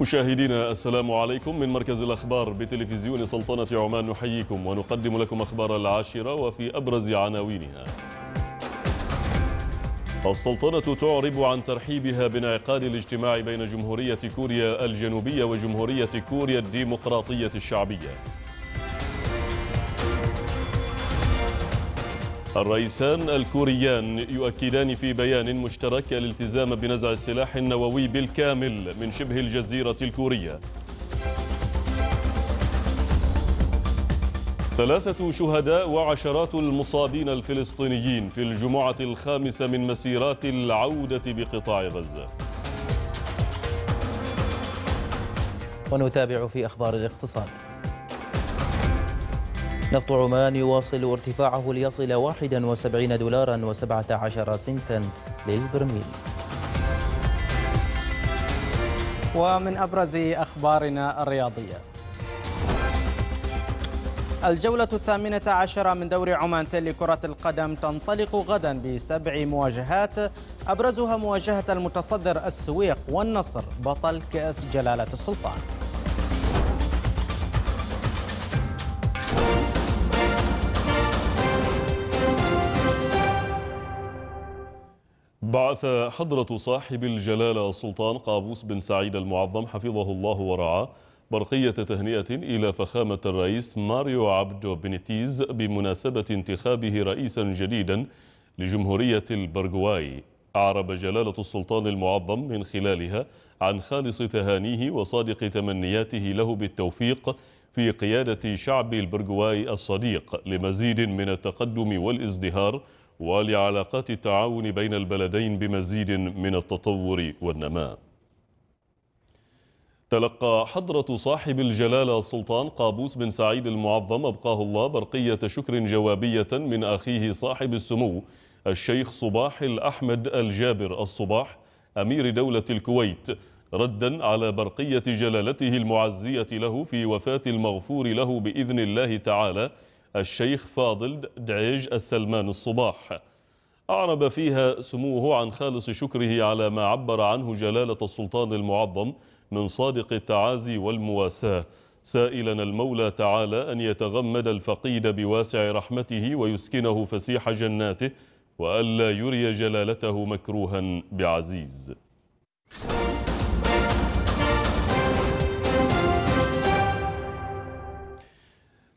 مشاهدينا السلام عليكم. من مركز الأخبار بتلفزيون سلطنة عمان نحييكم ونقدم لكم أخبار العاشرة وفي أبرز عناوينها. السلطنة تعرب عن ترحيبها بانعقاد الاجتماع بين جمهورية كوريا الجنوبية وجمهورية كوريا الديمقراطية الشعبية. الرئيسان الكوريان يؤكدان في بيان مشترك الالتزام بنزع السلاح النووي بالكامل من شبه الجزيرة الكورية. ثلاثة شهداء وعشرات المصابين الفلسطينيين في الجمعة الخامسة من مسيرات العودة بقطاع غزة. ونتابع في أخبار الاقتصاد. نفط عمان يواصل ارتفاعه ليصل 71 دولارا و17 سنتا للبرميل. ومن أبرز أخبارنا الرياضية. الجولة الثامنة عشرة من دوري عمان لكرة القدم تنطلق غدا بسبع مواجهات أبرزها مواجهة المتصدر السويق والنصر بطل كأس جلالة السلطان. بعث حضرة صاحب الجلالة السلطان قابوس بن سعيد المعظم حفظه الله ورعاه برقية تهنئة إلى فخامة الرئيس ماريو عبدو بنيتيز بمناسبة انتخابه رئيسا جديدا لجمهورية البرغواي. أعرب جلالة السلطان المعظم من خلالها عن خالص تهانيه وصادق تمنياته له بالتوفيق في قيادة شعب البرغواي الصديق لمزيد من التقدم والازدهار ولعلاقات التعاون بين البلدين بمزيد من التطور والنماء تلقى حضرة صاحب الجلالة السلطان قابوس بن سعيد المعظم أبقاه الله برقية شكر جوابية من أخيه صاحب السمو الشيخ صباح الأحمد الجابر الصباح أمير دولة الكويت ردا على برقية جلالته المعزية له في وفاة المغفور له بإذن الله تعالى الشيخ فاضل دعيج السلمان الصباح. أعرب فيها سموه عن خالص شكره على ما عبر عنه جلالة السلطان المعظم من صادق التعازي والمواساة. سائلا المولى تعالى أن يتغمد الفقيد بواسع رحمته ويسكنه فسيح جناته وألا يري جلالته مكروها بعزيز.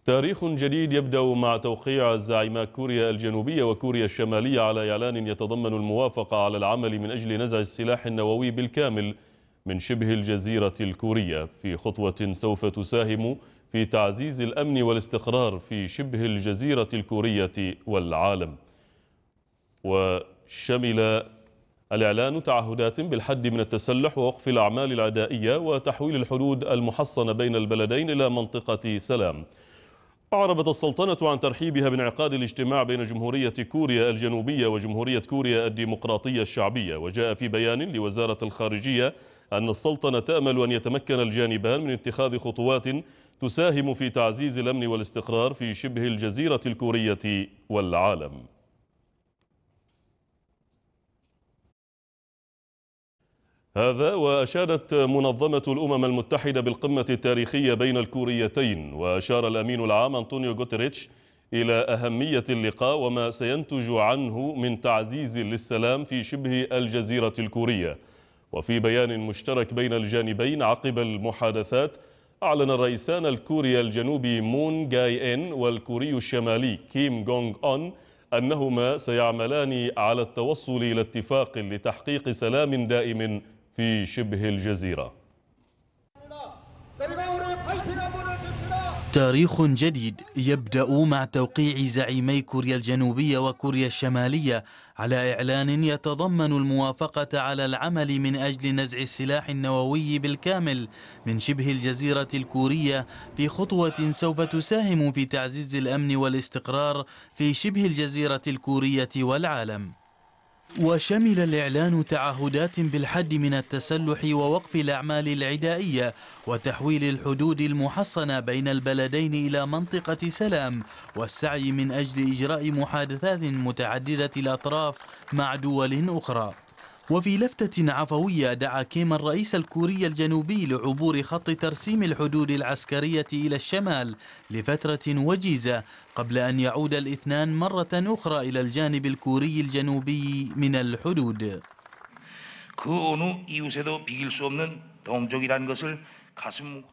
تاريخ جديد يبدأ مع توقيع الزعيمات كوريا الجنوبية وكوريا الشمالية على إعلان يتضمن الموافقة على العمل من أجل نزع السلاح النووي بالكامل من شبه الجزيرة الكورية. في خطوة سوف تساهم في تعزيز الأمن والاستقرار في شبه الجزيرة الكورية والعالم. وشمل الإعلان تعهدات بالحد من التسلح ووقف الأعمال العدائية وتحويل الحدود المحصنة بين البلدين إلى منطقة سلام. أعربت السلطنة عن ترحيبها بانعقاد الاجتماع بين جمهورية كوريا الجنوبية وجمهورية كوريا الديمقراطية الشعبية. وجاء في بيان لوزارة الخارجية أن السلطنة تأمل أن يتمكن الجانبان من اتخاذ خطوات تساهم في تعزيز الأمن والاستقرار في شبه الجزيرة الكورية والعالم. هذا وأشادت منظمة الأمم المتحدة بالقمة التاريخية بين الكوريتين وأشار الأمين العام أنطونيو غوتريتش إلى أهمية اللقاء وما سينتج عنه من تعزيز للسلام في شبه الجزيرة الكورية. وفي بيان مشترك بين الجانبين عقب المحادثات أعلن الرئيسان الكوري الجنوبي مون جاي إن والكوري الشمالي كيم جونغ أون أنهما سيعملان على التوصل إلى اتفاق لتحقيق سلام دائم في شبه الجزيرة. تاريخ جديد يبدأ مع توقيع زعيمي كوريا الجنوبية وكوريا الشمالية على إعلان يتضمن الموافقة على العمل من أجل نزع السلاح النووي بالكامل من شبه الجزيرة الكورية في خطوة سوف تساهم في تعزيز الأمن والاستقرار في شبه الجزيرة الكورية والعالم. وشمل الإعلان تعهدات بالحد من التسلح ووقف الأعمال العدائية وتحويل الحدود المحصنة بين البلدين إلى منطقة سلام والسعي من أجل إجراء محادثات متعددة الأطراف مع دول أخرى. وفي لفتة عفوية دعا كيم الرئيس الكوري الجنوبي لعبور خط ترسيم الحدود العسكرية إلى الشمال لفترة وجيزة قبل أن يعود الاثنان مرة أخرى إلى الجانب الكوري الجنوبي من الحدود.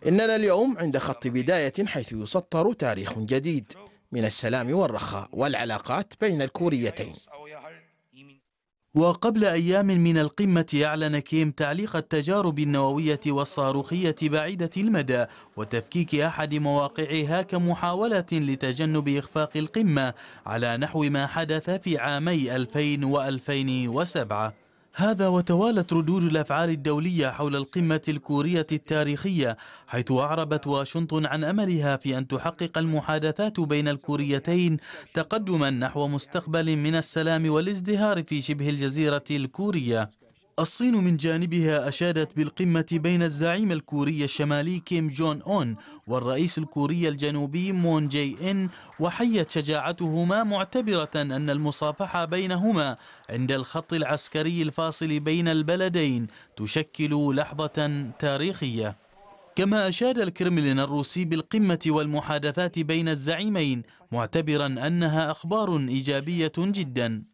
إننا اليوم عند خط بداية حيث يسطر تاريخ جديد من السلام والرخاء والعلاقات بين الكوريتين. وقبل أيام من القمة أعلن كيم تعليق التجارب النووية والصاروخية بعيدة المدى وتفكيك أحد مواقعها كمحاولة لتجنب إخفاق القمة على نحو ما حدث في عامي 2000 و2007 هذا وتوالت ردود الأفعال الدولية حول القمة الكورية التاريخية حيث أعربت واشنطن عن أملها في أن تحقق المحادثات بين الكوريتين تقدما نحو مستقبل من السلام والازدهار في شبه الجزيرة الكورية. الصين من جانبها أشادت بالقمة بين الزعيم الكوري الشمالي كيم جون أون والرئيس الكوري الجنوبي مون جاي إن وحيت شجاعتهما معتبرة أن المصافحة بينهما عند الخط العسكري الفاصل بين البلدين تشكل لحظة تاريخية. كما أشاد الكرملين الروسي بالقمة والمحادثات بين الزعيمين معتبرا أنها أخبار إيجابية جدا.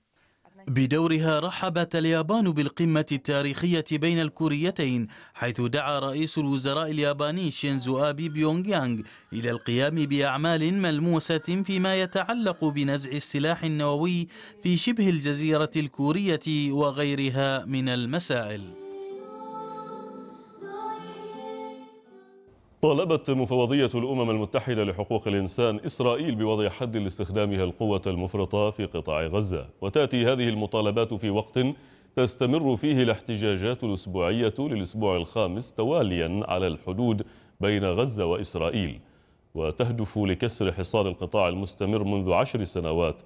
بدورها رحبت اليابان بالقمة التاريخية بين الكوريتين حيث دعا رئيس الوزراء الياباني شينزو آبي بيونغ يانغ إلى القيام بأعمال ملموسة فيما يتعلق بنزع السلاح النووي في شبه الجزيرة الكورية وغيرها من المسائل. طالبت مفوضية الأمم المتحدة لحقوق الإنسان إسرائيل بوضع حد لاستخدامها القوة المفرطة في قطاع غزة. وتأتي هذه المطالبات في وقت تستمر فيه الاحتجاجات الأسبوعية للأسبوع الخامس تواليا على الحدود بين غزة وإسرائيل. وتهدف لكسر حصار القطاع المستمر منذ عشر سنوات.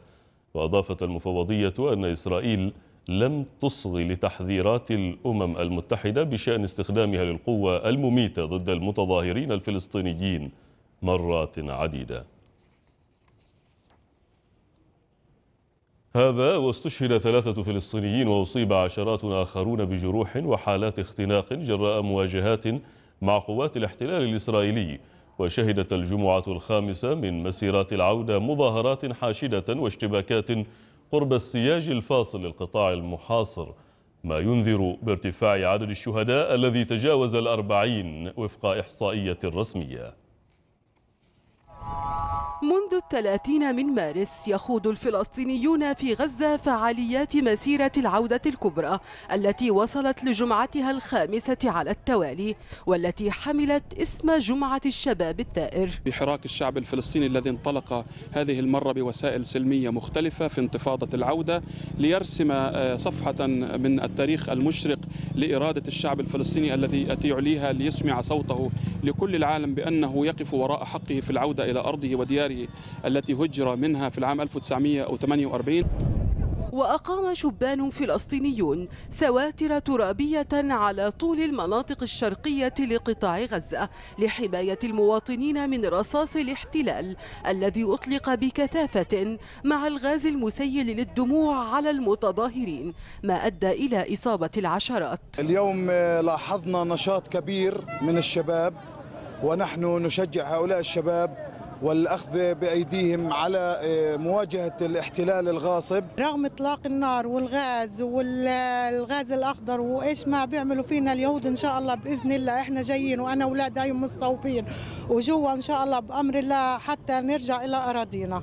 وأضافت المفوضية أن إسرائيل لم تصغ لتحذيرات الأمم المتحدة بشأن استخدامها للقوة المميتة ضد المتظاهرين الفلسطينيين مرات عديدة. هذا واستشهد ثلاثة فلسطينيين وأصيب عشرات آخرون بجروح وحالات اختناق جراء مواجهات مع قوات الاحتلال الإسرائيلي. وشهدت الجمعة الخامسة من مسيرات العودة مظاهرات حاشدة واشتباكات قرب السياج الفاصل للقطاع المحاصر ما ينذر بارتفاع عدد الشهداء الذي تجاوز الأربعين وفق إحصائية رسمية. منذ الثلاثين من مارس يخوض الفلسطينيون في غزة فعاليات مسيرة العودة الكبرى التي وصلت لجمعتها الخامسة على التوالي والتي حملت اسم جمعة الشباب الثائر. بحراك الشعب الفلسطيني الذي انطلق هذه المرة بوسائل سلمية مختلفة في انتفاضة العودة ليرسم صفحة من التاريخ المشرق لإرادة الشعب الفلسطيني الذي يعليها ليسمع صوته لكل العالم بأنه يقف وراء حقه في العودة إلى أرضه ودياره التي هجر منها في العام 1948 وأقام شبان فلسطينيون سواتر ترابية على طول المناطق الشرقية لقطاع غزة لحماية المواطنين من رصاص الاحتلال الذي أطلق بكثافة مع الغاز المسيل للدموع على المتظاهرين ما أدى إلى إصابة العشرات. اليوم لاحظنا نشاط كبير من الشباب ونحن نشجع هؤلاء الشباب والأخذ بأيديهم على مواجهة الاحتلال الغاصب. رغم إطلاق النار والغاز والغاز الأخضر وإيش ما بيعملوا فينا اليهود إن شاء الله بإذن الله إحنا جايين وأنا أولادي مصوبين وجوا إن شاء الله بأمر الله حتى نرجع إلى أراضينا.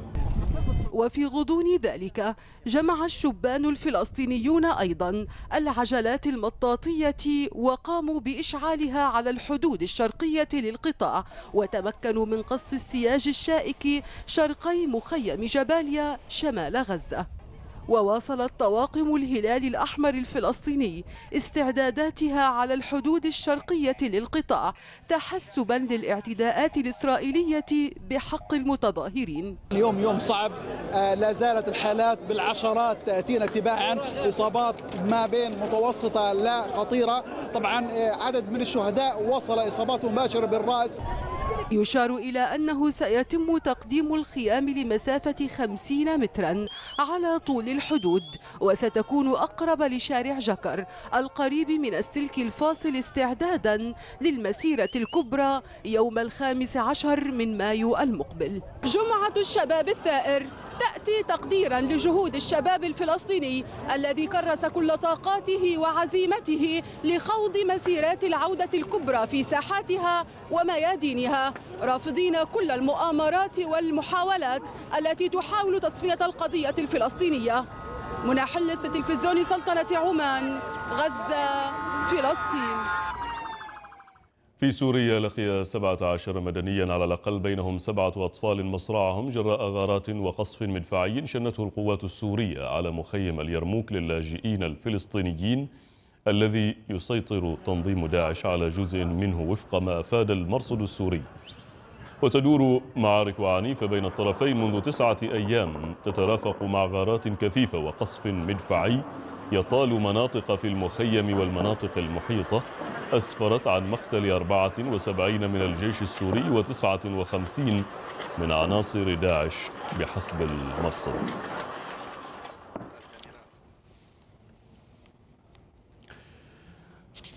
وفي غضون ذلك جمع الشبان الفلسطينيون أيضا العجلات المطاطية وقاموا بإشعالها على الحدود الشرقية للقطاع وتمكنوا من قص السياج الشائك شرقي مخيم جباليا شمال غزة. وواصلت طواقم الهلال الأحمر الفلسطيني استعداداتها على الحدود الشرقية للقطاع تحسبا للاعتداءات الإسرائيلية بحق المتظاهرين. اليوم يوم صعب لا زالت الحالات بالعشرات تأتينا تباعا إصابات ما بين متوسطة لا خطيرة. طبعا عدد من الشهداء وصل إصابات مباشرة بالرأس. يشار إلى أنه سيتم تقديم الخيام لمسافة 50 مترا على طول الحدود وستكون أقرب لشارع جكر القريب من السلك الفاصل استعدادا للمسيرة الكبرى يوم الخامس عشر من مايو المقبل. جمعة الشباب الثائر. تأتي تقديرا لجهود الشباب الفلسطيني الذي كرس كل طاقاته وعزيمته لخوض مسيرات العودة الكبرى في ساحاتها وميادينها رافضين كل المؤامرات والمحاولات التي تحاول تصفية القضية الفلسطينية. منى حلس تلفزيون سلطنة عمان غزة فلسطين. في سوريا لقي 17 مدنيا على الأقل بينهم سبعة أطفال مصرعهم جراء غارات وقصف مدفعي شنته القوات السورية على مخيم اليرموك للاجئين الفلسطينيين الذي يسيطر تنظيم داعش على جزء منه وفق ما أفاد المرصد السوري. وتدور معارك عنيفة بين الطرفين منذ تسعة أيام تترافق مع غارات كثيفة وقصف مدفعي يطال مناطق في المخيم والمناطق المحيطة أسفرت عن مقتل 74 من الجيش السوري و59 من عناصر داعش بحسب المرصد.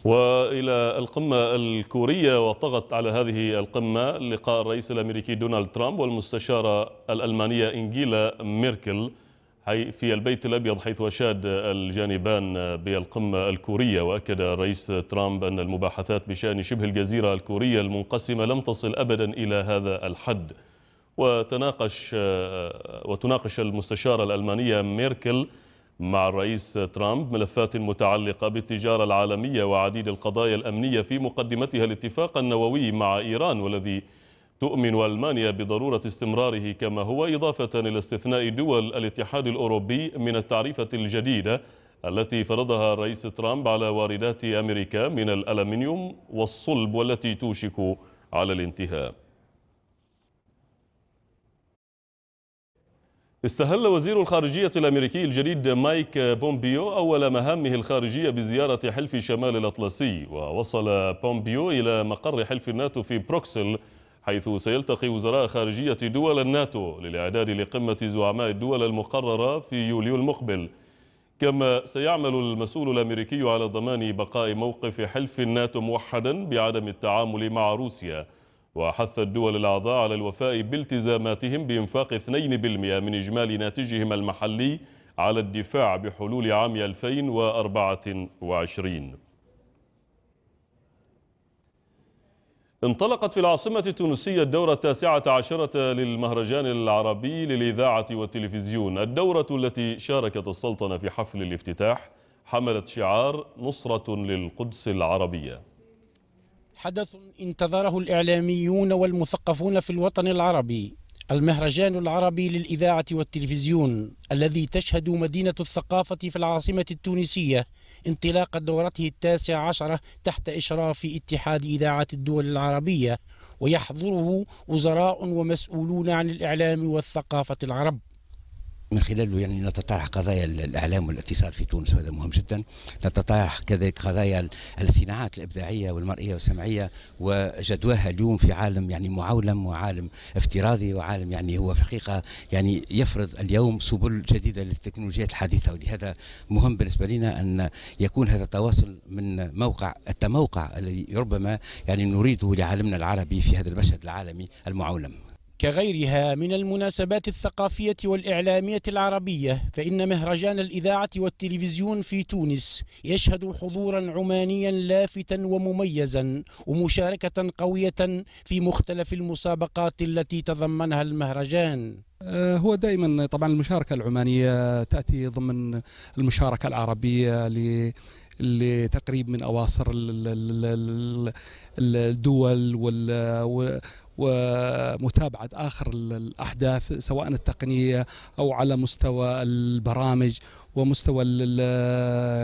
وإلى القمة الكورية وطغت على هذه القمة لقاء الرئيس الأمريكي دونالد ترامب والمستشارة الألمانية إنجيلا ميركل. في البيت الأبيض حيث أشاد الجانبان بالقمة الكورية وأكد الرئيس ترامب أن المباحثات بشأن شبه الجزيرة الكورية المنقسمة لم تصل ابدا إلى هذا الحد. وتناقش وتناقش المستشارة الألمانية ميركل مع الرئيس ترامب ملفات متعلقة بالتجارة العالمية وعديد القضايا الأمنية في مقدمتها الاتفاق النووي مع إيران والذي تؤمن ألمانيا بضرورة استمراره كما هو إضافة إلى استثناء دول الاتحاد الأوروبي من التعريفة الجديدة التي فرضها الرئيس ترامب على واردات أمريكا من الألمنيوم والصلب والتي توشك على الانتهاء. استهل وزير الخارجية الأمريكي الجديد مايك بومبيو أول مهامه الخارجية بزيارة حلف شمال الأطلسي ووصل بومبيو إلى مقر حلف الناتو في بروكسل حيث سيلتقي وزراء خارجية دول الناتو للإعداد لقمة زعماء الدول المقررة في يوليو المقبل. كما سيعمل المسؤول الأمريكي على ضمان بقاء موقف حلف الناتو موحدا بعدم التعامل مع روسيا. وحث الدول الأعضاء على الوفاء بالتزاماتهم بإنفاق 2% من إجمالي ناتجهم المحلي على الدفاع بحلول عام 2024 انطلقت في العاصمة التونسية الدورة التاسعة عشرة للمهرجان العربي للإذاعة والتلفزيون. الدورة التي شاركت السلطنة في حفل الافتتاح حملت شعار نصرة للقدس العربية. حدث انتظره الإعلاميون والمثقفون في الوطن العربي المهرجان العربي للإذاعة والتلفزيون الذي تشهد مدينة الثقافة في العاصمة التونسية انطلاق دورته التاسع عشرة تحت إشراف اتحاد إذاعة الدول العربية ويحضره وزراء ومسؤولون عن الإعلام والثقافة العرب. من خلاله يعني نتطرح قضايا الإعلام والاتصال في تونس وهذا مهم جدا. نتطرح كذلك قضايا الصناعات الإبداعية والمرئية والسمعية وجدواها اليوم في عالم يعني معولم وعالم افتراضي وعالم يعني هو في الحقيقة يعني يفرض اليوم سبل جديدة للتكنولوجيات الحديثة. ولهذا مهم بالنسبة لنا أن يكون هذا التواصل من موقع التموقع الذي ربما يعني نريده لعالمنا العربي في هذا المشهد العالمي المعولم. كغيرها من المناسبات الثقافية والإعلامية العربية فإن مهرجان الإذاعة والتلفزيون في تونس يشهد حضورا عمانيا لافتا ومميزا ومشاركة قوية في مختلف المسابقات التي تضمنها المهرجان. هو دائما طبعا المشاركة العمانية تأتي ضمن المشاركة العربية لتقريب من أواصر الدول ومتابعة آخر الأحداث سواء التقنية أو على مستوى البرامج. ومستوى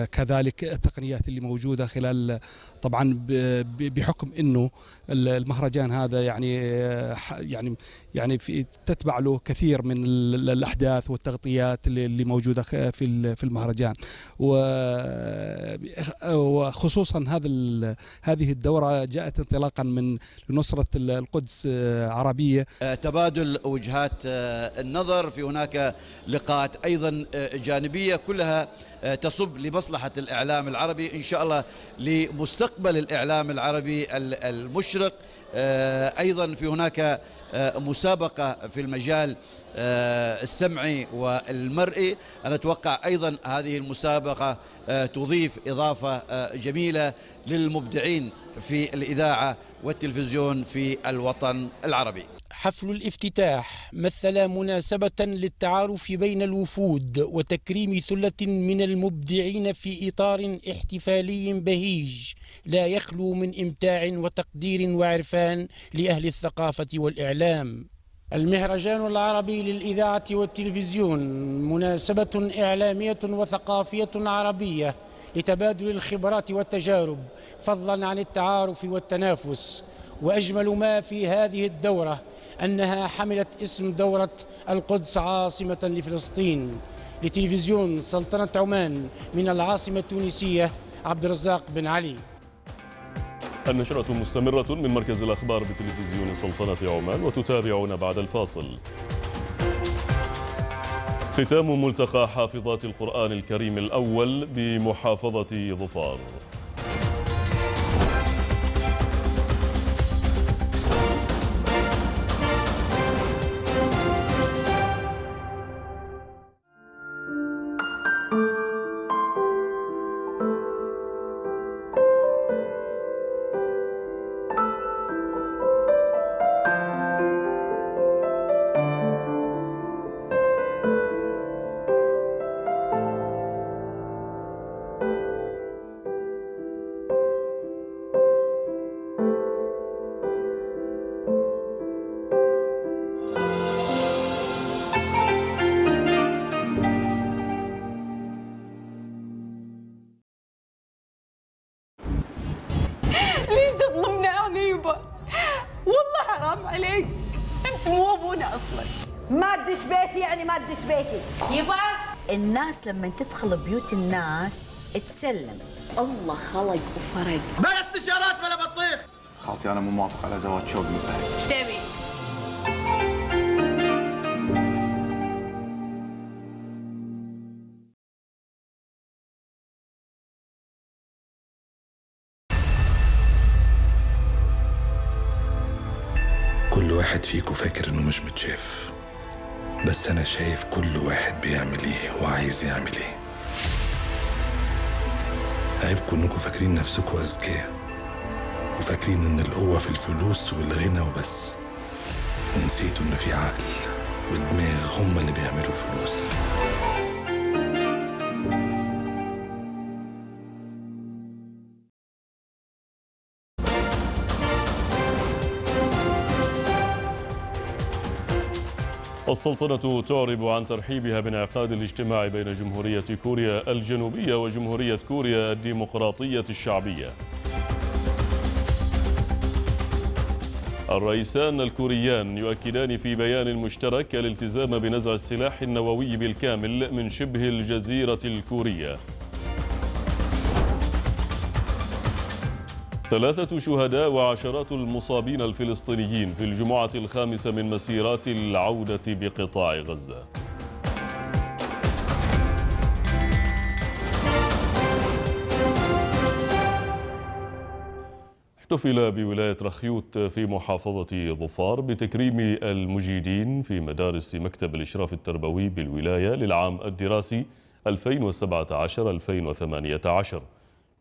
كذلك التقنيات اللي موجودة خلال طبعا بحكم إنه المهرجان هذا يعني يعني يعني في تتبع له كثير من الأحداث والتغطيات اللي موجودة في في المهرجان. وخصوصا هذا هذه الدورة جاءت انطلاقا من نصرة القدس دروس عربية. تبادل وجهات النظر. في هناك لقاءات أيضا كلها تصب لمصلحة الإعلام العربي إن شاء الله لمستقبل الإعلام العربي المشرق. أيضا في هناك مسابقة في المجال السمعي والمرئي. أنا أتوقع أيضا هذه المسابقة تضيف إضافة جميلة للمبدعين في الإذاعة والتلفزيون في الوطن العربي. حفل الافتتاح مثل مناسبة للتعارف بين الوفود وتكريم ثلة من المبدعين في إطار احتفالي بهيج لا يخلو من إمتاع وتقدير وعرفان لأهل الثقافة والإعلام. المهرجان العربي للإذاعة والتلفزيون مناسبة إعلامية وثقافية عربية لتبادل الخبرات والتجارب فضلا عن التعارف والتنافس. وأجمل ما في هذه الدورة أنها حملت اسم دورة القدس عاصمة لفلسطين لتلفزيون سلطنة عمان من العاصمة التونسية عبد الرزاق بن علي. النشرة مستمرة من مركز الأخبار بتلفزيون سلطنة عمان وتتابعون بعد الفاصل. ختام ملتقى حافظات القرآن الكريم الأول بمحافظة ظفار. الناس لما تدخل بيوت الناس تسلم. الله خلق وفرق. بلا استشارات بلا بطيخ. خالتي أنا مو موافق على زواج شوقي إيش تبي؟ كل واحد فيكم فاكر إنه مش متشاف. بس أنا شايف كل واحد بيعمل إيه وعايز يعمل إيه. عيبكم انكم فاكرين نفسكم أذكياء وفاكرين إن القوة في الفلوس والغنى وبس. ونسيتوا إن في عقل ودماغ هما اللي بيعملوا الفلوس السلطنة تعرب عن ترحيبها بانعقاد الاجتماع بين جمهورية كوريا الجنوبية وجمهورية كوريا الديمقراطية الشعبية. الرئيسان الكوريان يؤكدان في بيان مشترك الالتزام بنزع السلاح النووي بالكامل من شبه الجزيرة الكورية. ثلاثة شهداء وعشرات المصابين الفلسطينيين في الجمعة الخامسة من مسيرات العودة بقطاع غزة. احتفل بولاية رخيوت في محافظة ظفار بتكريم المجيدين في مدارس مكتب الإشراف التربوي بالولاية للعام الدراسي 2017-2018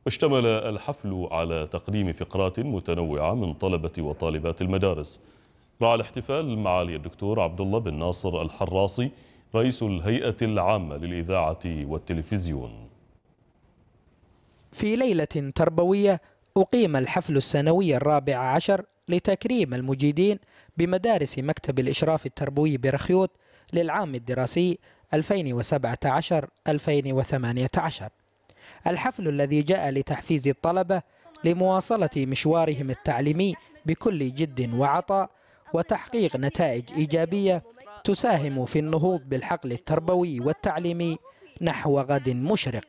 واشتمل الحفل على تقديم فقرات متنوعة من طلبة وطالبات المدارس. مع الاحتفال معالي الدكتور عبد الله بن ناصر الحراصي رئيس الهيئة العامة للإذاعة والتلفزيون. في ليلة تربوية أقيم الحفل السنوي الرابع عشر لتكريم المجيدين بمدارس مكتب الإشراف التربوي برخيوت للعام الدراسي 2017-2018 الحفل الذي جاء لتحفيز الطلبة لمواصلة مشوارهم التعليمي بكل جد وعطاء وتحقيق نتائج إيجابية تساهم في النهوض بالحقل التربوي والتعليمي نحو غد مشرق.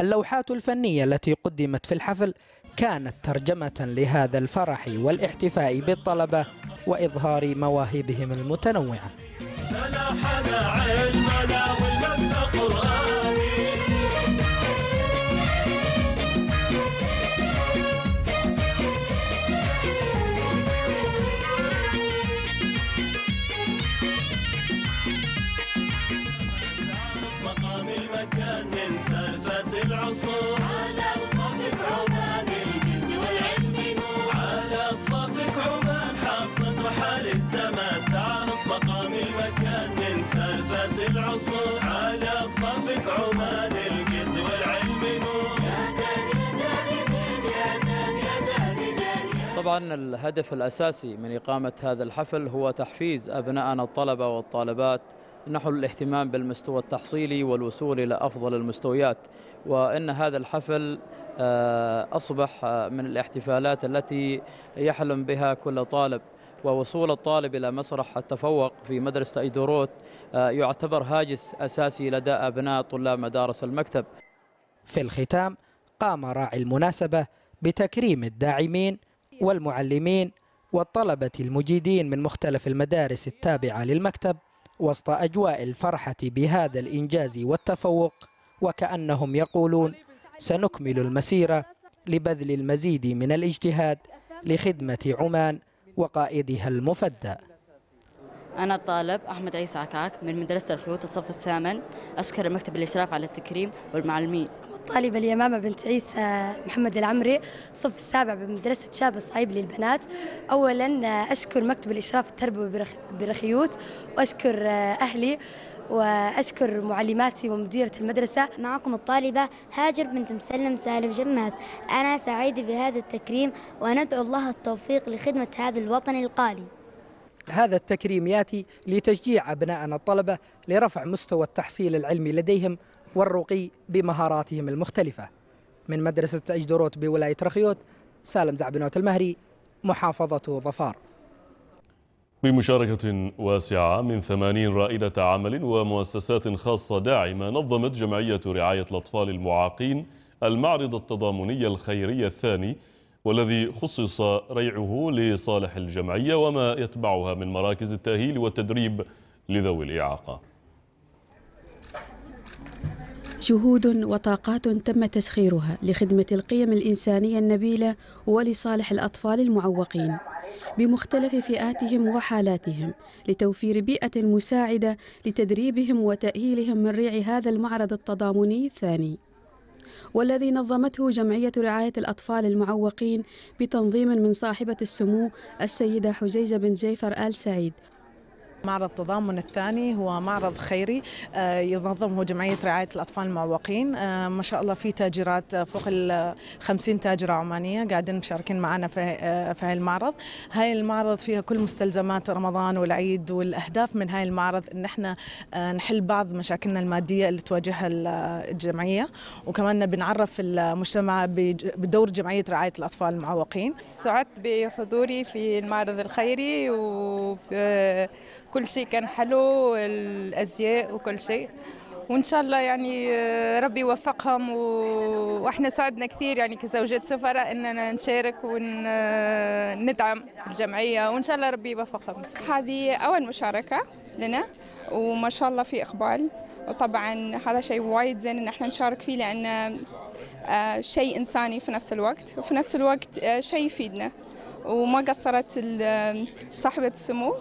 اللوحات الفنية التي قدمت في الحفل كانت ترجمة لهذا الفرح والاحتفاء بالطلبة وإظهار مواهبهم المتنوعة. طبعا الهدف الأساسي من إقامة هذا الحفل هو تحفيز أبنائنا الطلبة والطالبات. نحو الاهتمام بالمستوى التحصيلي والوصول إلى أفضل المستويات وإن هذا الحفل آه، أصبح آه، من الاحتفالات التي يحلم بها كل طالب. ووصول الطالب إلى مسرح التفوق في مدرسة أيدوروت آه، يعتبر هاجس أساسي لدى أبناء طلاب مدارس المكتب. في الختام قام راعي المناسبة بتكريم الداعمين والمعلمين والطلبة المجيدين من مختلف المدارس التابعة للمكتب وسط أجواء الفرحة بهذا الإنجاز والتفوق وكأنهم يقولون سنكمل المسيرة لبذل المزيد من الاجتهاد لخدمة عمان وقائدها المفدى. أنا الطالب أحمد عيسى عكاك من مدرسة الخيوط الصف الثامن. أشكر مكتب الإشراف على التكريم والمعلمين. طالبة اليمامة بنت عيسى محمد العمري صف السابع بمدرسة شاب الصعيب للبنات. أولا أشكر مكتب الإشراف التربوي برخ- برخيوت وأشكر أهلي وأشكر معلماتي ومديرة المدرسة. معكم الطالبة هاجر بنت مسلم سالم جماس أنا سعيدة بهذا التكريم وندعو الله التوفيق لخدمة هذا الوطن القالي. هذا التكريم ياتي لتشجيع أبنائنا الطلبة لرفع مستوى التحصيل العلمي لديهم والرقي بمهاراتهم المختلفة. من مدرسة أجدروت بولاية رخيوت سالم زعبنوت المهري محافظة ظفار. بمشاركة واسعة من ثمانين رائدة عمل ومؤسسات خاصة داعمة نظمت جمعية رعاية الأطفال المعاقين المعرض التضامني الخيري الثاني والذي خصص ريعه لصالح الجمعية وما يتبعها من مراكز التأهيل والتدريب لذوي الإعاقة. جهود وطاقات تم تسخيرها لخدمة القيم الإنسانية النبيلة ولصالح الأطفال المعوقين بمختلف فئاتهم وحالاتهم لتوفير بيئة مساعدة لتدريبهم وتأهيلهم من ريع هذا المعرض التضامني الثاني. والذي نظمته جمعية رعاية الأطفال المعوقين بتنظيم من صاحبة السمو السيدة حجيجة بن جيفر آل سعيد. معرض التضامن الثاني هو معرض خيري آه، ينظمه جمعية رعاية الأطفال المعوقين. آه، ما شاء الله في تاجرات فوق ال 50 تاجرة عمانية قاعدين مشاركين معنا في آه، في هاي المعرض. هاي المعرض فيها كل مستلزمات رمضان والعيد والأهداف من هاي المعرض إن إحنا نحل بعض مشاكلنا المادية اللي تواجهها ال- الجمعية. وكمان بنعرف المجتمع بدور جمعية رعاية الأطفال المعوقين. سعدت بحضوري في المعرض الخيري وكل شيء كان حلو الأزياء وكل شيء. وإن شاء الله يعني آه، ربي يوفقهم و- وإحنا سعدنا كثير يعني كزوجات سفراء إننا نشارك وندعم الجمعية. وإن شاء الله ربي يوفقهم. هذه أول مشاركة لنا وما شاء الله في إقبال. وطبعا هذا شيء وايد زين إن إحنا نشارك فيه لأنه آه، شيء إنساني في نفس الوقت. وفي نفس الوقت آه، شيء يفيدنا. وما قصرت صاحبة السمو.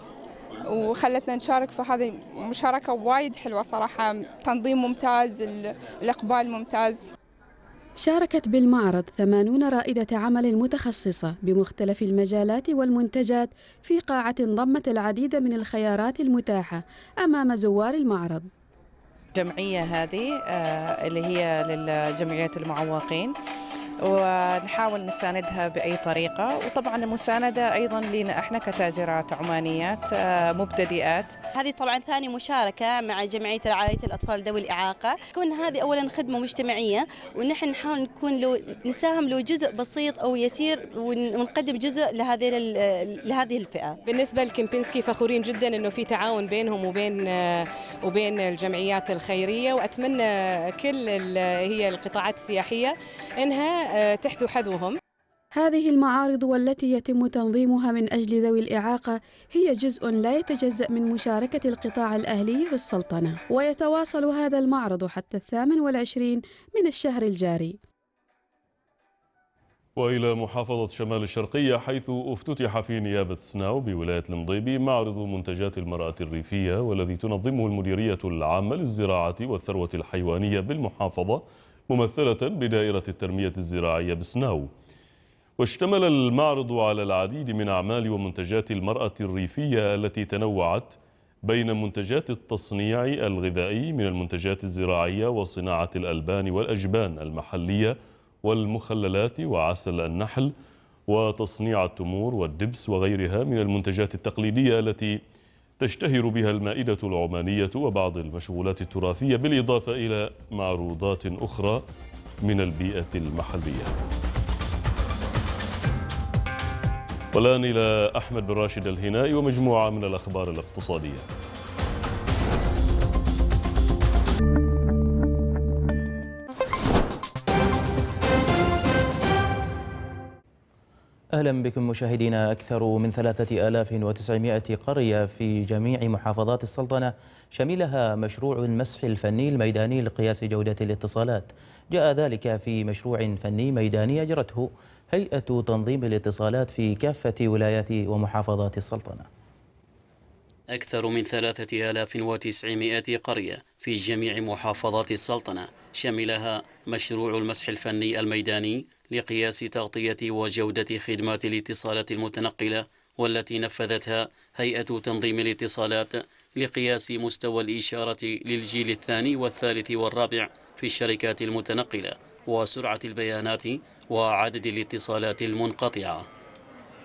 وخلتنا نشارك في هذه مشاركة وايد حلوة صراحة. تنظيم ممتاز ال- الإقبال ممتاز. شاركت بالمعرض ثمانون رائدة عمل متخصصة بمختلف المجالات والمنتجات في قاعة ضمت العديد من الخيارات المتاحة أمام زوار المعرض. الجمعية هذه آه، اللي هي للجمعيات المعوقين. ونحاول نساندها بأي طريقة. وطبعا المساندة أيضا لنا إحنا كتاجرات عمانيات آه، مبتدئات. هذه طبعا ثاني مشاركة مع جمعية رعاية الأطفال ذوي الإعاقة. كون هذه أولا خدمة مجتمعية ونحن نحاول نكون لو نساهم لو جزء بسيط أو يسير ون- ونقدم جزء لهذه لهذه الفئة. بالنسبة لكيمبينسكي فخورين جدا إنه في تعاون بينهم وبين وبين الجمعيات الخيرية. وأتمنى كل هي القطاعات السياحية إنها تحذو حذوهم. هذه المعارض والتي يتم تنظيمها من أجل ذوي الإعاقة هي جزء لا يتجزأ من مشاركة القطاع الأهلي في السلطنة ويتواصل هذا المعرض حتى الثامن والعشرين من الشهر الجاري. وإلى محافظة شمال الشرقية حيث افتتح في نيابة سناو بولاية المضيبي معرض منتجات المرأة الريفية والذي تنظمه المديرية العامة للزراعة والثروة الحيوانية بالمحافظة ممثلة بدائرة التنمية الزراعية بسناو. واشتمل المعرض على العديد من أعمال ومنتجات المرأة الريفية التي تنوعت بين منتجات التصنيع الغذائي من المنتجات الزراعية وصناعة الألبان والأجبان المحلية والمخللات وعسل النحل وتصنيع التمور والدبس وغيرها من المنتجات التقليدية التي تشتهر بها المائدة العمانية وبعض المشغولات التراثية بالإضافة إلى معروضات أخرى من البيئة المحلية. والآن إلى أحمد بن راشد الهنائي ومجموعة من الأخبار الاقتصادية. أهلا بكم مشاهدينا أكثر من 3900 قرية في جميع محافظات السلطنة. شملها مشروع المسح الفني الميداني لقياس جودة الاتصالات. جاء ذلك في مشروع فني ميداني أجرته هيئة تنظيم الاتصالات في كافة ولايات ومحافظات السلطنة. أكثر من 3900 قرية في جميع محافظات السلطنة. شملها مشروع المسح الفني الميداني لقياس تغطية وجودة خدمات الاتصالات المتنقلة والتي نفذتها هيئة تنظيم الاتصالات لقياس مستوى الإشارة للجيل الثاني والثالث والرابع في الشركات المتنقلة وسرعة البيانات وعدد الاتصالات المنقطعة.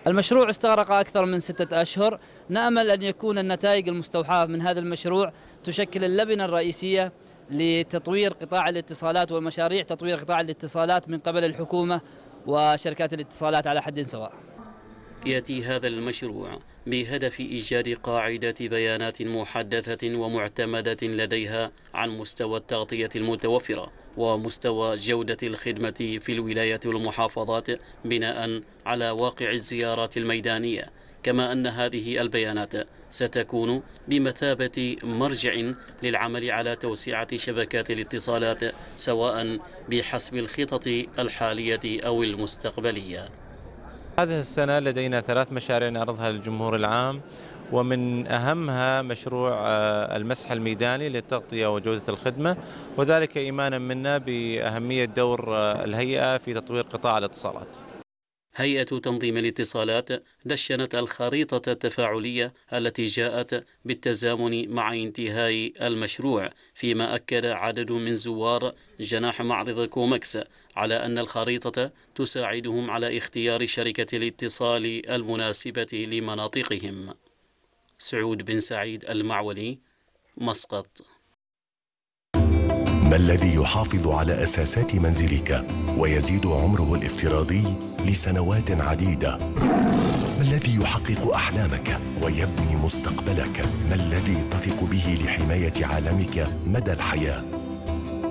المشروع استغرق أكثر من ستة أشهر. نأمل أن يكون النتائج المستوحاة من هذا المشروع تشكل اللبنة الرئيسية لتطوير قطاع الاتصالات ومشاريع تطوير قطاع الاتصالات من قبل الحكومة وشركات الاتصالات على حد سواء. يأتي هذا المشروع بهدف إيجاد قاعدة بيانات محدثة ومعتمدة لديها عن مستوى التغطية المتوفرة ومستوى جودة الخدمة في الولايات والمحافظات بناء على واقع الزيارات الميدانية. كما أن هذه البيانات ستكون بمثابة مرجع للعمل على توسعة شبكات الاتصالات سواء بحسب الخطط الحالية أو المستقبلية. هذه السنة لدينا ثلاث مشاريع نعرضها للجمهور العام ومن أهمها مشروع المسح الميداني للتغطية وجودة الخدمة وذلك إيمانا منا بأهمية دور الهيئة في تطوير قطاع الاتصالات. هيئة تنظيم الاتصالات دشنت الخريطة التفاعلية التي جاءت بالتزامن مع انتهاء المشروع فيما أكد عدد من زوار جناح معرض كومكس على أن الخريطة تساعدهم على اختيار شركة الاتصال المناسبة لمناطقهم. سعود بن سعيد المعولي مسقط. الذي يحافظ على أساسات منزلك ويزيد عمره الافتراضي لسنوات عديدة؟ ما الذي يحقق أحلامك ويبني مستقبلك؟ ما الذي تثق به لحماية عالمك مدى الحياة؟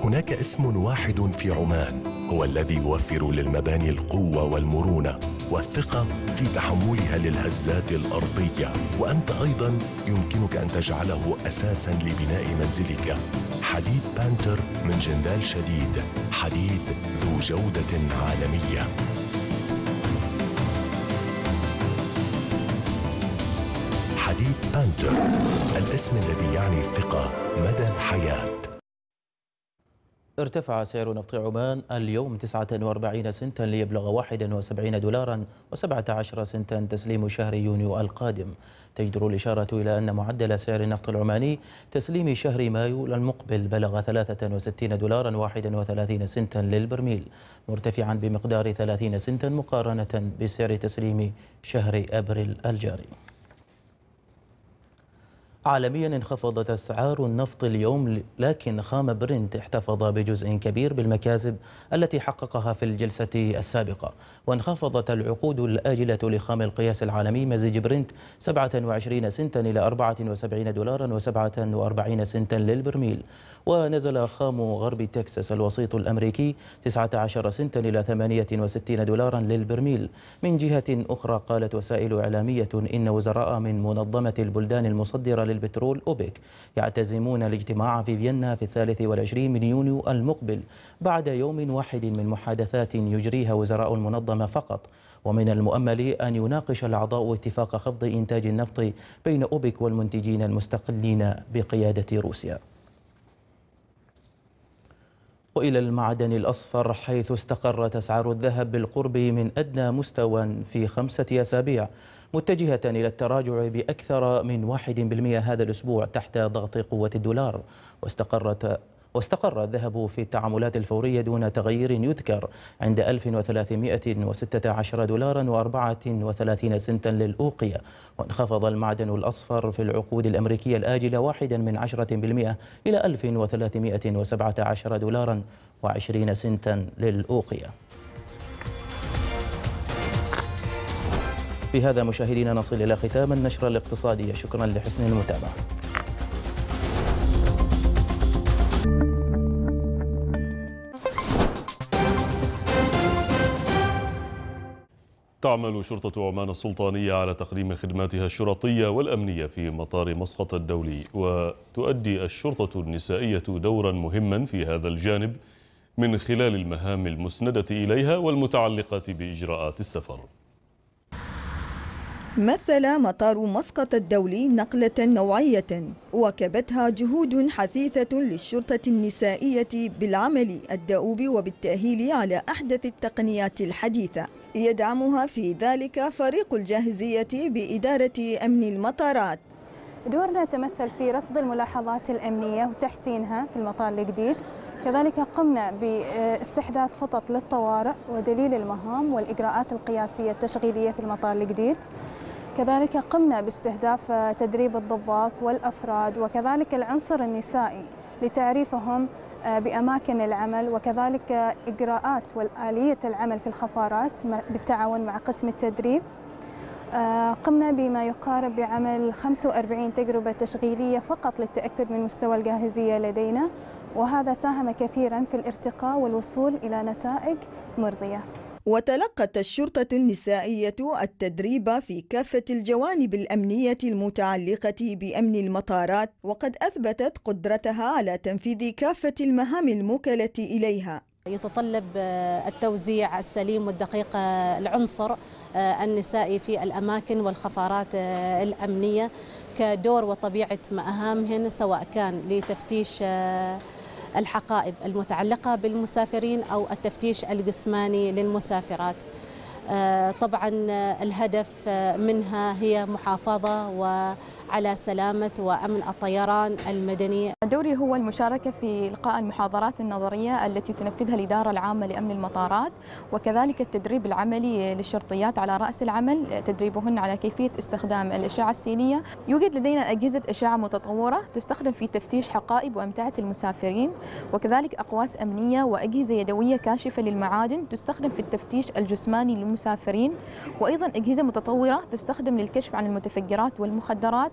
هناك اسم واحد في عمان هو الذي يوفر للمباني القوة والمرونة والثقة في تحملها للهزات الأرضية. وأنت أيضا يمكنك أن تجعله أساسا لبناء منزلك. حديد بانتر من جندال شديد. حديد ذو جودة عالمية. حديد بانتر الاسم الذي يعني الثقة مدى الحياة. ارتفع سعر نفط عمان اليوم 49 سنتا ليبلغ 71 دولارا و17 سنتا تسليم شهر يونيو القادم. تجدر الإشارة إلى أن معدل سعر النفط العماني تسليم شهر مايو المقبل بلغ 63 دولارا 31 سنتا للبرميل مرتفعا بمقدار 30 سنتا مقارنة بسعر تسليم شهر أبريل الجاري. عالميا انخفضت أسعار النفط اليوم لكن خام برنت احتفظ بجزء كبير بالمكاسب التي حققها في الجلسة السابقة. وانخفضت العقود الآجلة لخام القياس العالمي مزيج برنت 27 سنتا إلى 74 دولارا و47 سنتا للبرميل. ونزل خام غرب تكساس الوسيط الأمريكي 19 سنتا إلى 68 دولارا للبرميل. من جهة أخرى قالت وسائل إعلامية إن وزراء من منظمة البلدان المصدرة للبترول أوبك يعتزمون الاجتماع في فيينا في الثالث والعشرين من يونيو المقبل بعد يوم واحد من محادثات يجريها وزراء المنظمة فقط. ومن المؤمل أن يناقش الأعضاء اتفاق خفض إنتاج النفط بين أوبك والمنتجين المستقلين بقيادة روسيا. وإلى المعدن الأصفر حيث استقرت أسعار الذهب بالقرب من أدنى مستوى في خمسة أسابيع متجهة إلى التراجع بأكثر من واحد بالمئة هذا الأسبوع تحت ضغط قوة الدولار. واستقرت واستقر الذهب في التعاملات الفورية دون تغيير يذكر عند 1316 دولارا و34 سنتا للأوقية. وانخفض المعدن الأصفر في العقود الأمريكية الآجلة واحدا من عشرة بالمئة إلى 1317 دولارا و20 سنتا للأوقية. بهذا مشاهدينا نصل إلى ختام النشرة الاقتصادية. شكرا لحسن المتابعة. تعمل شرطة عمان السلطانية على تقديم خدماتها الشرطية والأمنية في مطار مسقط الدولي وتؤدي الشرطة النسائية دورا مهما في هذا الجانب من خلال المهام المسندة إليها والمتعلقة بإجراءات السفر. مثل مطار مسقط الدولي نقلة نوعية واكبتها جهود حثيثة للشرطة النسائية بالعمل الدؤوب وبالتأهيل على أحدث التقنيات الحديثة. يدعمها في ذلك فريق الجاهزية بإدارة أمن المطارات. دورنا يتمثل في رصد الملاحظات الأمنية وتحسينها في المطار الجديد. كذلك قمنا باستحداث خطط للطوارئ ودليل المهام والإجراءات القياسية التشغيلية في المطار الجديد. كذلك قمنا باستهداف تدريب الضباط والأفراد وكذلك العنصر النسائي لتعريفهم بأماكن العمل وكذلك إجراءات والآلية العمل في الخفارات بالتعاون مع قسم التدريب. قمنا بما يقارب بعمل 45 تجربة تشغيلية فقط للتأكد من مستوى الجاهزية لدينا وهذا ساهم كثيرا في الارتقاء والوصول إلى نتائج مرضية. وتلقت الشرطة النسائية التدريب في كافة الجوانب الأمنية المتعلقة بأمن المطارات وقد أثبتت قدرتها على تنفيذ كافة المهام الموكلة إليها. يتطلب التوزيع السليم والدقيق العنصر النسائي في الأماكن والخفارات الأمنية كدور وطبيعة مهامهن سواء كان لتفتيش الحقائب المتعلقة بالمسافرين أو التفتيش الجسماني للمسافرات. طبعا الهدف منها هي محافظة وعلى سلامة وأمن الطيران المدني. دوري هو المشاركة في إلقاء المحاضرات النظرية التي تنفذها الإدارة العامة لأمن المطارات وكذلك التدريب العملي للشرطيات على رأس العمل تدريبهن على كيفية استخدام الأشعة السينية يوجد لدينا أجهزة أشعة متطورة تستخدم في تفتيش حقائب وأمتعة المسافرين وكذلك أقواس أمنية وأجهزة يدوية كاشفة للمعادن تستخدم في التفتيش الجسماني للمسافرين وأيضا أجهزة متطورة تستخدم للكشف عن المتفجرات والمخدرات.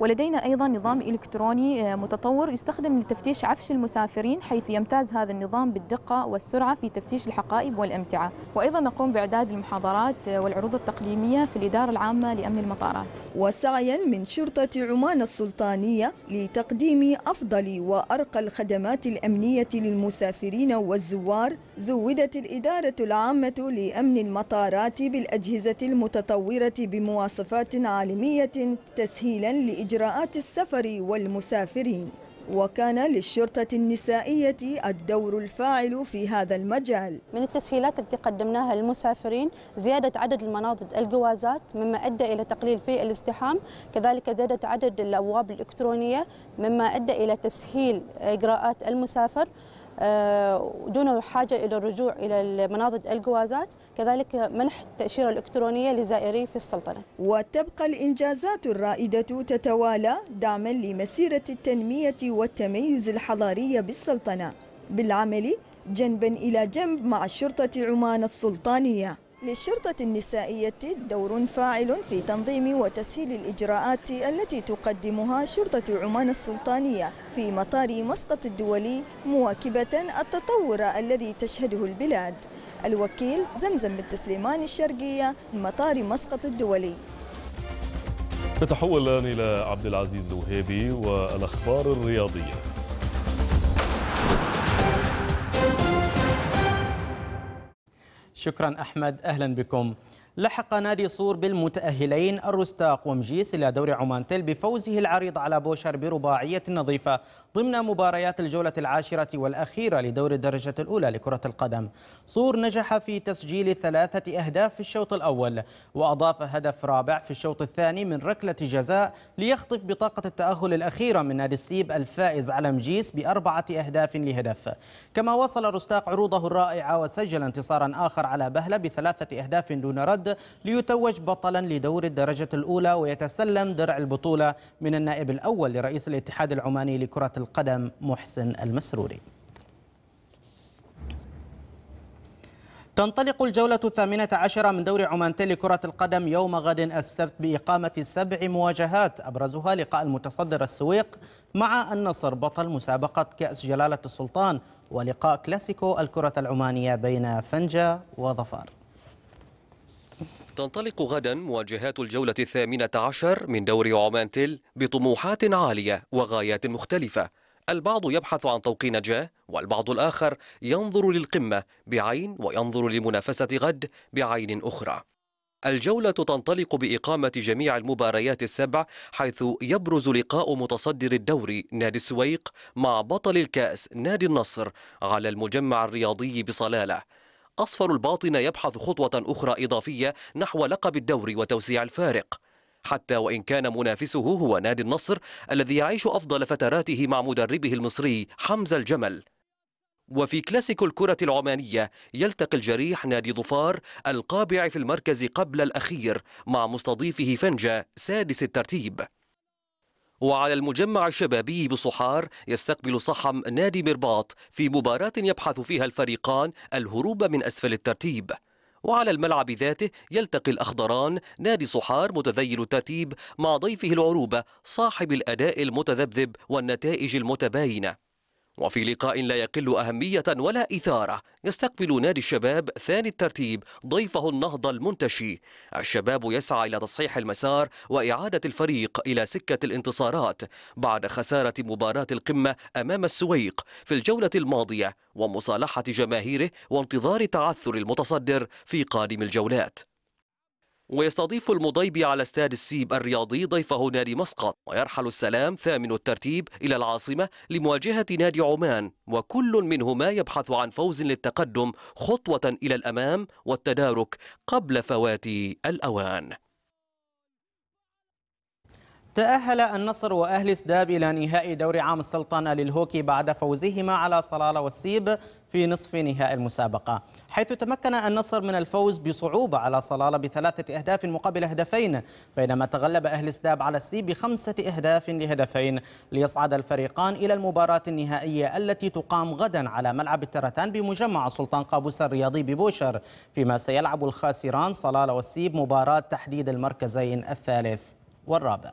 ولدينا أيضا نظام إلكتروني متطور يستخدم لتفتيش عفش المسافرين حيث يمتاز هذا النظام بالدقة والسرعة في تفتيش الحقائب والأمتعة. وأيضا نقوم بإعداد المحاضرات والعروض التقديمية في الإدارة العامة لأمن المطارات. وسعيا من شرطة عمان السلطانية لتقديم أفضل وأرقى الخدمات الأمنية للمسافرين والزوار زودت الإدارة العامة لأمن المطارات بالأجهزة المتطورة بمواصفات عالمية تسهيلا لإجراءات السفر والمسافرين وكان للشرطة النسائية الدور الفاعل في هذا المجال. من التسهيلات التي قدمناها للمسافرين زيادة عدد المناضد الجوازات مما أدى إلى تقليل في الازدحام كذلك زيادة عدد الأبواب الإلكترونية مما أدى إلى تسهيل إجراءات المسافر. دون حاجة إلى الرجوع إلى مناضد الجوازات كذلك منح التأشيرة الإلكترونية لزائري في السلطنة. وتبقى الإنجازات الرائدة تتوالى دعما لمسيرة التنمية والتميز الحضاري بالسلطنة. بالعمل جنبا إلى جنب مع الشرطة عمان السلطانية. للشرطة النسائية دور فاعل في تنظيم وتسهيل الإجراءات التي تقدمها شرطة عمان السلطانية في مطار مسقط الدولي مواكبة التطور الذي تشهده البلاد. الوكيل زمزم بنت سليمان الشرقية مطار مسقط الدولي. نتحول الآن إلى عبد العزيز الوهيبي والأخبار الرياضية. شكرا أحمد أهلا بكم. لحق نادي صور بالمتأهلين الرستاق ومجيس إلى دوري عمان تل بفوزه العريض على بوشر برباعية نظيفة ضمن مباريات الجولة العاشرة والأخيرة لدور الدرجة الأولى لكرة القدم. صور نجح في تسجيل ثلاثة أهداف في الشوط الأول وأضاف هدف رابع في الشوط الثاني من ركلة جزاء ليخطف بطاقة التأهل الأخيرة من نادي السيب الفائز على مجيس بأربعة أهداف لهدف. كما وصل رستاق عروضه الرائعة وسجل انتصارا آخر على بهلة بثلاثة أهداف دون رد ليتوج بطلا لدور الدرجة الأولى ويتسلم درع البطولة من النائب الأول لرئيس الاتحاد العماني لكرة القدم محسن المسروري. تنطلق الجولة الثامنة عشرة من دوري عمان لكرة القدم يوم غد السبت بإقامة سبع مواجهات أبرزها لقاء المتصدر السويق مع النصر بطل مسابقة كأس جلالة السلطان ولقاء كلاسيكو الكرة العمانية بين فنجة وظفار. تنطلق غدا مواجهات الجولة الثامنة عشر من دوري عمان تل بطموحات عالية وغايات مختلفة. البعض يبحث عن طوق نجاة والبعض الآخر ينظر للقمة بعين وينظر لمنافسة غد بعين أخرى. الجولة تنطلق بإقامة جميع المباريات السبع حيث يبرز لقاء متصدر الدوري نادي السويق مع بطل الكأس نادي النصر على المجمع الرياضي بصلالة. أصفر الباطن يبحث خطوة أخرى إضافية نحو لقب الدوري وتوسيع الفارق. حتى وإن كان منافسه هو نادي النصر الذي يعيش أفضل فتراته مع مدربه المصري حمزة الجمل. وفي كلاسيكو الكرة العمانية يلتقي الجريح نادي ظفار القابع في المركز قبل الأخير مع مستضيفه فنجة سادس الترتيب. وعلى المجمع الشبابي بصحار يستقبل صحم نادي مرباط في مباراة يبحث فيها الفريقان الهروب من أسفل الترتيب. وعلى الملعب ذاته يلتقي الأخضران نادي صحار متذيل الترتيب مع ضيفه العروبة صاحب الأداء المتذبذب والنتائج المتباينة. وفي لقاء لا يقل أهمية ولا إثارة يستقبل نادي الشباب ثاني الترتيب ضيفه النهضة المنتشي. الشباب يسعى إلى تصحيح المسار وإعادة الفريق إلى سكة الانتصارات بعد خسارة مباراة القمة أمام السويق في الجولة الماضية ومصالحة جماهيره وانتظار تعثر المتصدر في قادم الجولات. ويستضيف المضيبي على استاد السيب الرياضي ضيفه نادي مسقط. ويرحل السلام ثامن الترتيب إلى العاصمة لمواجهة نادي عمان وكل منهما يبحث عن فوز للتقدم خطوة إلى الأمام والتدارك قبل فوات الأوان. تأهل النصر وأهل سداب إلى نهائي دوري عام السلطنة للهوكي بعد فوزهما على صلالة والسيب في نصف نهائي المسابقة. حيث تمكن النصر من الفوز بصعوبة على صلالة بثلاثة أهداف مقابل هدفين بينما تغلب أهل سداب على السيب بخمسة أهداف لهدفين ليصعد الفريقان إلى المباراة النهائية التي تقام غدا على ملعب الترتان بمجمع سلطان قابوس الرياضي ببوشر فيما سيلعب الخاسران صلالة والسيب مباراة تحديد المركزين الثالث والرابع.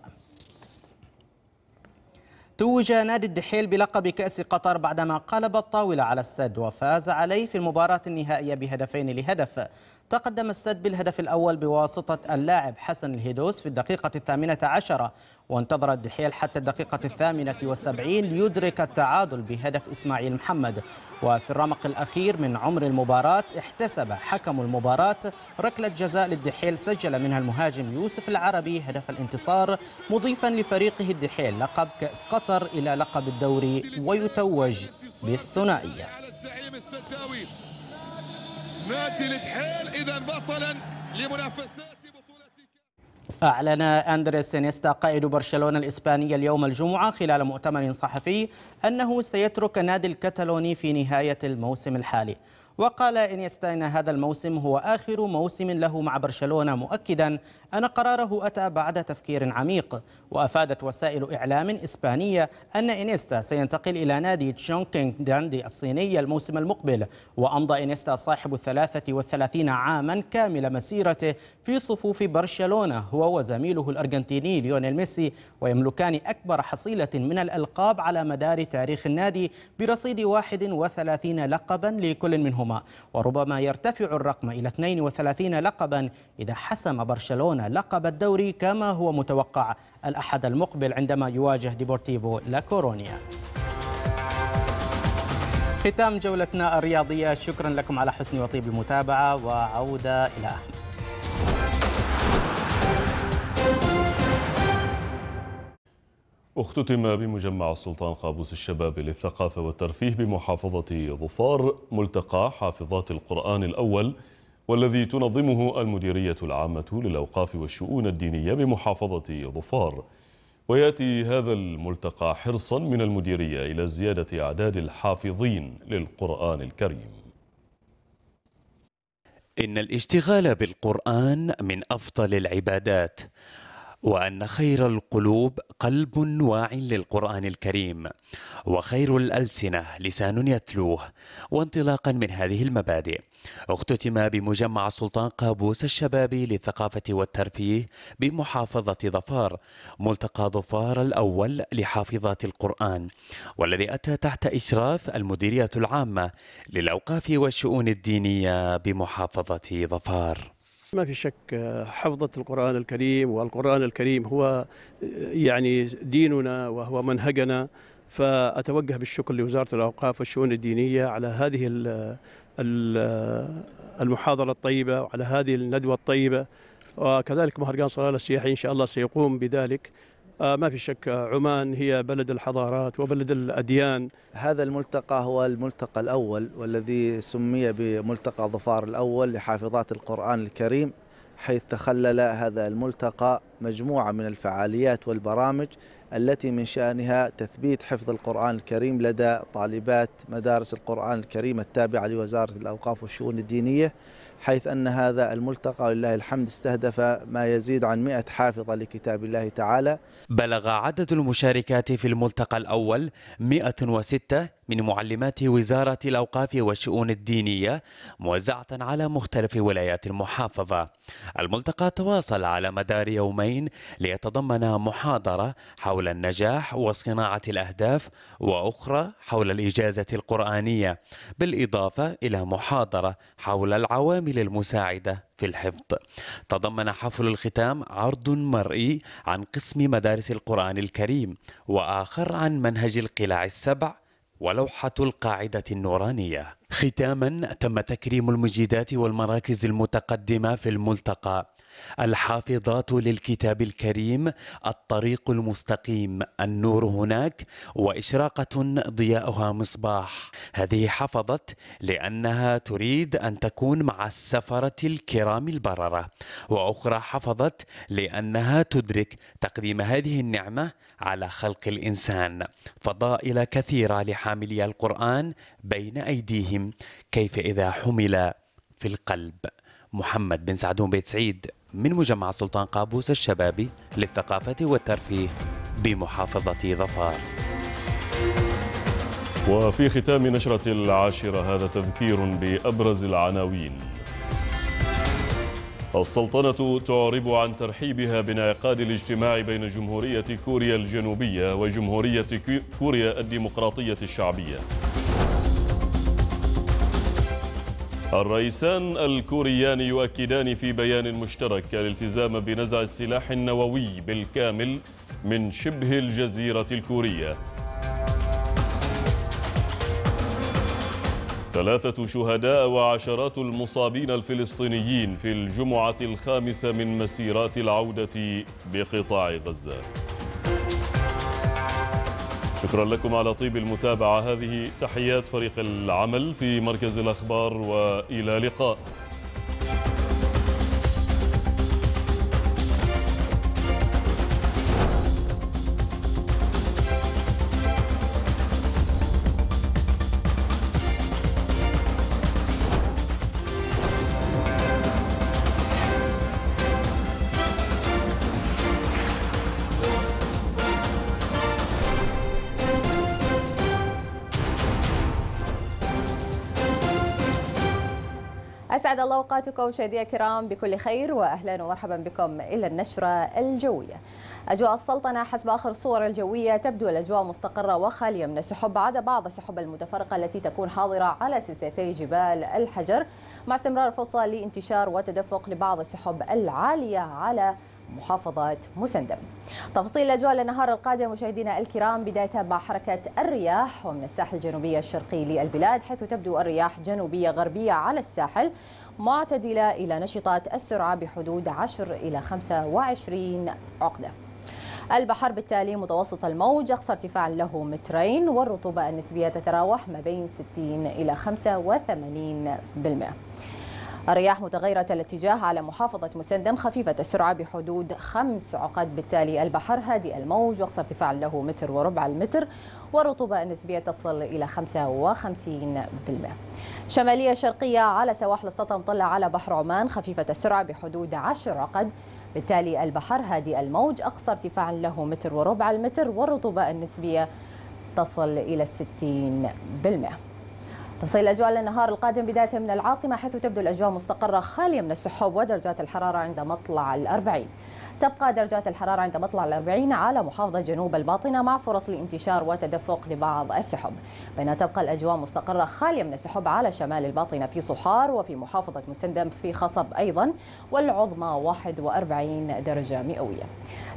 توج نادي الدحيل بلقب كأس قطر بعدما قلب الطاولة على السد وفاز عليه في المباراة النهائية بهدفين لهدف. تقدم السد بالهدف الأول بواسطة اللاعب حسن الهيدوس في الدقيقة الثامنة عشرة وانتظر الدحيل حتى الدقيقة الثامنة والسبعين ليدرك التعادل بهدف إسماعيل محمد. وفي الرمق الأخير من عمر المباراة احتسب حكم المباراة ركلة جزاء للدحيل سجل منها المهاجم يوسف العربي هدف الانتصار مضيفا لفريقه الدحيل لقب كأس قطر إلى لقب الدوري ويتوج بالثنائية. نادي الدحيل اذا بطلا لمنافسات أعلن أندريس إنيستا قائد برشلونة الإسبانية اليوم الجمعة خلال مؤتمر صحفي أنه سيترك النادي الكتالوني في نهاية الموسم الحالي. وقال إنيستا إن هذا الموسم هو آخر موسم له مع برشلونة مؤكدا أن قراره أتى بعد تفكير عميق وأفادت وسائل إعلام إسبانية أن إنيستا سينتقل إلى نادي تشونكينغ داندي الصيني الموسم المقبل وأمضى إنيستا صاحب الثلاثة والثلاثين عاما كامل مسيرته في صفوف برشلونة هو وزميله الأرجنتيني ليونيل ميسي ويملكان أكبر حصيلة من الألقاب على مدار تاريخ النادي برصيد 31 لقبا لكل منهما وربما يرتفع الرقم إلى 32 لقبا إذا حسم برشلونة. لقب الدوري كما هو متوقع. الأحد المقبل عندما يواجه ديبورتيفو لا كورونيا ختام جولتنا الرياضية. شكرا لكم على حسن وطيب المتابعة وعودة إلى أحمد اختتم بمجمع السلطان قابوس الشباب للثقافة والترفيه بمحافظة ظفار ملتقى حافظات القرآن الأول والذي تنظمه المديرية العامة للأوقاف والشؤون الدينية بمحافظة ظفار. ويأتي هذا الملتقى حرصا من المديرية إلى زيادة أعداد الحافظين للقرآن الكريم. إن الاشتغال بالقرآن من أفضل العبادات. وأن خير القلوب قلب واع للقرآن الكريم وخير الألسنة لسان يتلوه وانطلاقا من هذه المبادئ. اختتم بمجمع السلطان قابوس الشبابي للثقافة والترفيه بمحافظة ظفار ملتقى ظفار الأول لحافظات القرآن والذي أتى تحت إشراف المديرية العامة للأوقاف والشؤون الدينية بمحافظة ظفار. ما في شك حفظة القرآن الكريم والقرآن الكريم هو يعني ديننا وهو منهجنا. فأتوجه بالشكر لوزارة الأوقاف والشؤون الدينية على هذه المحاضرة الطيبة وعلى هذه الندوة الطيبة. وكذلك مهرجان صلالة السياحي إن شاء الله سيقوم بذلك. ما في شك عمان هي بلد الحضارات وبلد الأديان. هذا الملتقى هو الملتقى الأول والذي سمي بملتقى ظفار الأول لحافظات القرآن الكريم حيث تخلل هذا الملتقى مجموعة من الفعاليات والبرامج التي من شأنها تثبيت حفظ القرآن الكريم لدى طالبات مدارس القرآن الكريم التابعة لوزارة الأوقاف والشؤون الدينية. حيث أن هذا الملتقى ولله الحمد استهدف ما يزيد عن 100 حافظة لكتاب الله تعالى. بلغ عدد المشاركات في الملتقى الأول 106 من معلمات وزارة الأوقاف والشؤون الدينية موزعة على مختلف ولايات المحافظة. الملتقى تواصل على مدار يومين ليتضمن محاضرة حول النجاح وصناعة الأهداف وأخرى حول الإجازة القرآنية بالإضافة إلى محاضرة حول العوامل المساعدة في الحفظ. تضمن حفل الختام عرض مرئي عن قسم مدارس القرآن الكريم وآخر عن منهج القلاع السبع ولوحة القاعدة النورانية. ختاما تم تكريم المجيدات والمراكز المتقدمة في الملتقى. الحافظات للكتاب الكريم الطريق المستقيم النور هناك وإشراقة ضياؤها مصباح. هذه حفظت لأنها تريد أن تكون مع السفرة الكرام البررة. وأخرى حفظت لأنها تدرك تقديم هذه النعمة على خلق الإنسان. فضائل كثيرة لحاملي القرآن بين أيديهم. كيف إذا حمل في القلب؟ محمد بن سعدون بيت سعيد. من مجمع سلطان قابوس الشبابي للثقافة والترفيه بمحافظة ظفار. وفي ختام نشرة العاشرة هذا تذكير بأبرز العناوين. السلطنة تعرب عن ترحيبها بانعقاد الاجتماع بين جمهورية كوريا الجنوبية وجمهورية كوريا الديمقراطية الشعبية. الرئيسان الكوريان يؤكدان في بيان مشترك الالتزام بنزع السلاح النووي بالكامل من شبه الجزيرة الكورية. ثلاثة شهداء وعشرات المصابين الفلسطينيين في الجمعة الخامسة من مسيرات العودة بقطاع غزة. شكرا لكم على طيب المتابعة. هذه تحيات فريق العمل في مركز الأخبار وإلى لقاء. أوقاتكم مشاهدينا الكرام بكل خير وأهلا ومرحبا بكم إلى النشرة الجوية. أجواء السلطنة حسب آخر الصور الجوية تبدو الأجواء مستقرة وخالية من السحب عدا بعض السحب المتفرقة التي تكون حاضرة على سلسلتي جبال الحجر مع استمرار فرصة لانتشار وتدفق لبعض السحب العالية على محافظة مسندم. تفاصيل الأجواء للنهار القادم مشاهدينا الكرام بداية مع حركة الرياح ومن الساحل الجنوبي الشرقي للبلاد حيث تبدو الرياح جنوبية غربية على الساحل معتدلة إلى نشطة السرعة بحدود 10 إلى 25 عقدة. البحر بالتالي متوسط الموج أقصى ارتفاع له مترين والرطوبة النسبية تتراوح ما بين 60 إلى 85% الرياح متغيرة الاتجاه على محافظة مسندم خفيفة السرعة بحدود خمس عقد. بالتالي البحر هادئ الموج وأقصى ارتفاع له متر وربع المتر والرطوبة النسبية تصل إلى 55% شمالية شرقية على سواحل السطح مطلة على بحر عمان خفيفة السرعة بحدود 10 عقد. بالتالي البحر هادئ الموج أقصى ارتفاع له متر وربع المتر والرطوبة النسبية تصل إلى 60% تفصيل الأجواء للنهار القادم بداية من العاصمة حيث تبدو الأجواء مستقرة خالية من السحب ودرجات الحرارة عند مطلع الأربعين. تبقى درجات الحرارة عند مطلع الأربعين على محافظة جنوب الباطنة مع فرص لانتشار وتدفق لبعض السحب. بينما تبقى الأجواء مستقرة خالية من السحب على شمال الباطنة في صحار وفي محافظة مسندم في خصب أيضا والعظمى 41 درجة مئوية.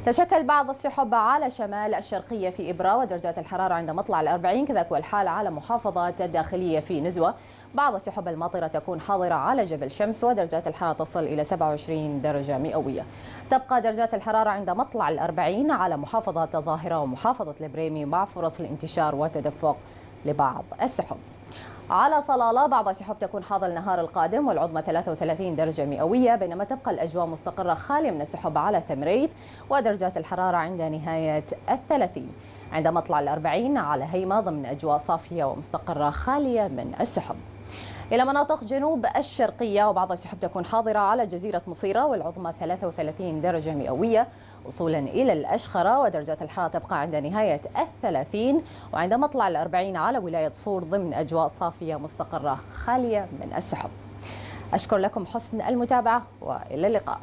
تشكل بعض السحب على شمال الشرقية في إبرا ودرجات الحرارة عند مطلع الأربعين كذلك والحال على محافظة الداخلية في نزوة. بعض السحب الماطرة تكون حاضرة على جبل شمس ودرجات الحرارة تصل إلى 27 درجة مئوية. تبقى درجات الحرارة عند مطلع الأربعين على محافظة الظاهرة ومحافظة البريمي مع فرص الانتشار وتدفق لبعض السحب. على صلالة بعض السحب تكون حاضر النهار القادم والعظمى 33 درجة مئوية بينما تبقى الأجواء مستقرة خالية من السحب على ثمريت ودرجات الحرارة عند نهاية الثلاثين. عند مطلع الأربعين على هيمة ضمن أجواء صافية ومستقرة خالية من السحب. إلى مناطق جنوب الشرقية وبعض السحب تكون حاضرة على جزيرة مصيرة والعظمى 33 درجة مئوية وصولا إلى الأشخرة ودرجات الحرارة تبقى عند نهاية الثلاثين. وعند مطلع الأربعين على ولاية صور ضمن أجواء صافية مستقرة خالية من السحب. أشكر لكم حسن المتابعة وإلى اللقاء.